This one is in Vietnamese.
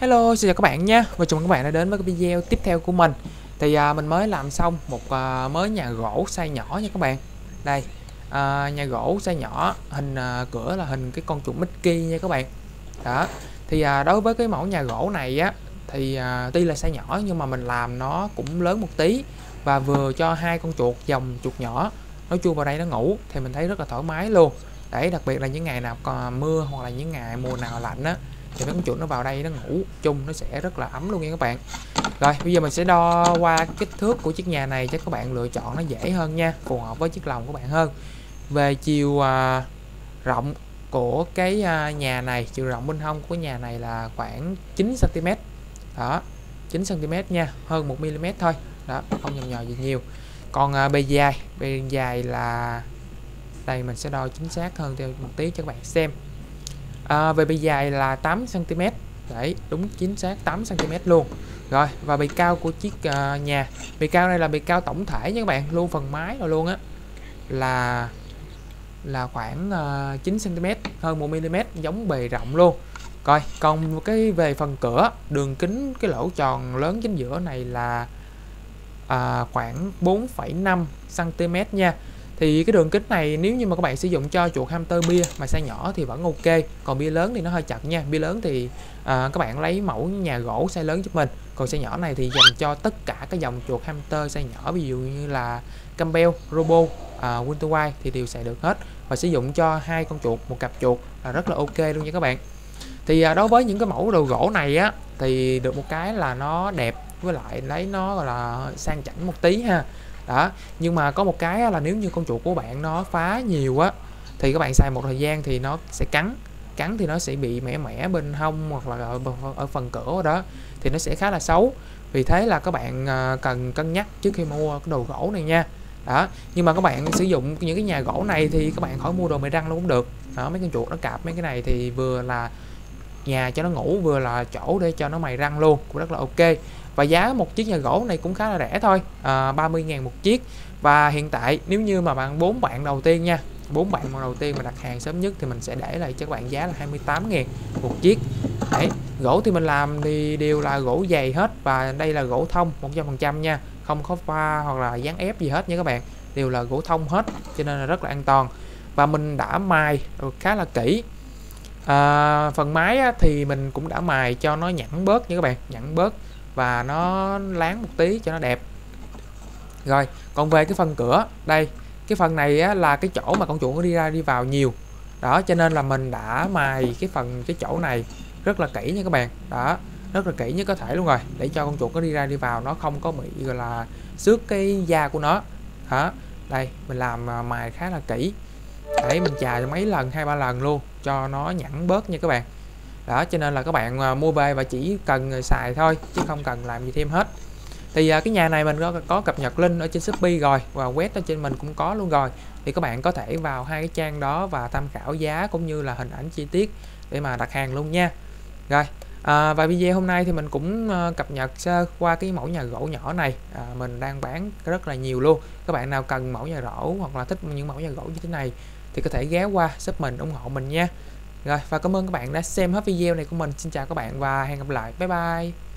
Hello, xin chào các bạn nha. Và chào mừng các bạn đã đến với cái video tiếp theo của mình. Thì à, mình mới làm xong một à, mới nhà gỗ size nhỏ nha các bạn. Đây, à, nhà gỗ size nhỏ Hình à, cửa là hình cái con chuột Mickey nha các bạn. Đó, thì à, đối với cái mẫu nhà gỗ này á Thì à, tuy là size nhỏ nhưng mà mình làm nó cũng lớn một tí Và vừa cho hai con chuột dòng chuột nhỏ. Nó chui vào đây nó ngủ Thì mình thấy rất là thoải mái luôn. Để đặc biệt là những ngày nào còn à, mưa hoặc là những ngày mùa nào lạnh á thì mấy con chuột nó vào đây nó ngủ chung nó sẽ rất là ấm luôn nha các bạn. Rồi bây giờ mình sẽ đo qua kích thước của chiếc nhà này cho các bạn lựa chọn nó dễ hơn nha phù hợp với chiếc lồng của bạn hơn. Về chiều à, rộng của cái à, nhà này chiều rộng bên hông của nhà này là khoảng 9 cm đó 9 cm nha hơn 1 mm thôi. Đó không nhầm nhò gì nhiều. Còn à, bề dài bề dài là đây mình sẽ đo chính xác hơn theo một tí cho các bạn xem à, về bề dài là 8 cm đấy đúng chính xác 8 cm luôn. Rồi và bề cao của chiếc uh, nhà. Bề cao này là bề cao tổng thể nha các bạn luôn phần mái rồi luôn á. Là là khoảng uh, 9 cm hơn 1 mm giống bề rộng luôn. Rồi còn cái về phần cửa đường kính cái lỗ tròn lớn chính giữa này là à, khoảng 4,5 cm nha thì cái đường kính này nếu như mà các bạn sử dụng cho chuột hamster bia mà size nhỏ thì vẫn ok còn bia lớn thì nó hơi chặt nha. Bia lớn thì à, các bạn lấy mẫu nhà gỗ size lớn giúp mình còn size nhỏ này thì dành cho tất cả các dòng chuột hamster size nhỏ ví dụ như là Campbell, Robo, à, Winter White thì đều xài được hết. Và sử dụng cho hai con chuột một cặp chuột là rất là ok luôn nha các bạn. Thì à, đối với những cái mẫu đồ gỗ này á thì được một cái là nó đẹp với lại lấy nó gọi là sang chảnh một tí ha đó nhưng mà có một cái là nếu như con chuột của bạn nó phá nhiều á thì các bạn xài một thời gian thì nó sẽ cắn cắn thì nó sẽ bị mẻ mẻ bên hông hoặc là ở, ở phần cửa đó thì nó sẽ khá là xấu. Vì thế là các bạn à, cần cân nhắc trước khi mua cái đồ gỗ này nha. Đó nhưng mà các bạn sử dụng những cái nhà gỗ này thì các bạn khỏi mua đồ mày răng luôn cũng được. Đó mấy con chuột nó cạp mấy cái này thì vừa là nhà cho nó ngủ vừa là chỗ để cho nó mày răng luôn cũng rất là ok và giá một chiếc nhà gỗ này cũng khá là rẻ thôi à, 30.000 một chiếc. Và hiện tại nếu như mà bạn bốn bạn đầu tiên nha bốn bạn đầu tiên mà đặt hàng sớm nhất thì mình sẽ để lại cho các bạn giá là 28 ngàn một chiếc. Đấy, gỗ thì mình làm thì đều là gỗ dày hết và đây là gỗ thông 100% nha không có pha hoặc là dán ép gì hết nha các bạn đều là gỗ thông hết cho nên là rất là an toàn. Và mình đã mài khá là kỹ. À, phần máy á, thì mình cũng đã mài cho nó nhẵn bớt nha các bạn nhẵn bớt và nó láng một tí cho nó đẹp. Rồi còn về cái phần cửa đây cái phần này á, là cái chỗ mà con chuột nó đi ra đi vào nhiều. Đó cho nên là mình đã mài cái phần cái chỗ này rất là kỹ nha các bạn. Đó rất là kỹ nhất có thể luôn rồi để cho con chuột nó đi ra đi vào nó không có bị gọi là xước cái da của nó. Hả đây mình làm à, mài khá là kỹ. Để mình chà mấy lần hai ba lần luôn cho nó nhẵn bớt nha các bạn đó cho nên là các bạn à, mua về và chỉ cần xài thôi chứ không cần làm gì thêm hết. Thì à, cái nhà này mình có, có cập nhật link ở trên Shopee rồi và web ở trên mình cũng có luôn rồi. Thì các bạn có thể vào hai cái trang đó và tham khảo giá cũng như là hình ảnh chi tiết để mà đặt hàng luôn nha. Rồi à, và video hôm nay thì mình cũng à, cập nhật qua cái mẫu nhà gỗ nhỏ này. À, mình đang bán rất là nhiều luôn. Các bạn nào cần mẫu nhà gỗ hoặc là thích những mẫu nhà gỗ như thế này thì có thể ghé qua shop mình ủng hộ mình nha rồi, và cảm ơn các bạn đã xem hết video này của mình. Xin chào các bạn và hẹn gặp lại. Bye bye.